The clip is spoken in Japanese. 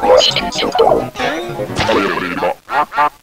ご視聴ありがとうご。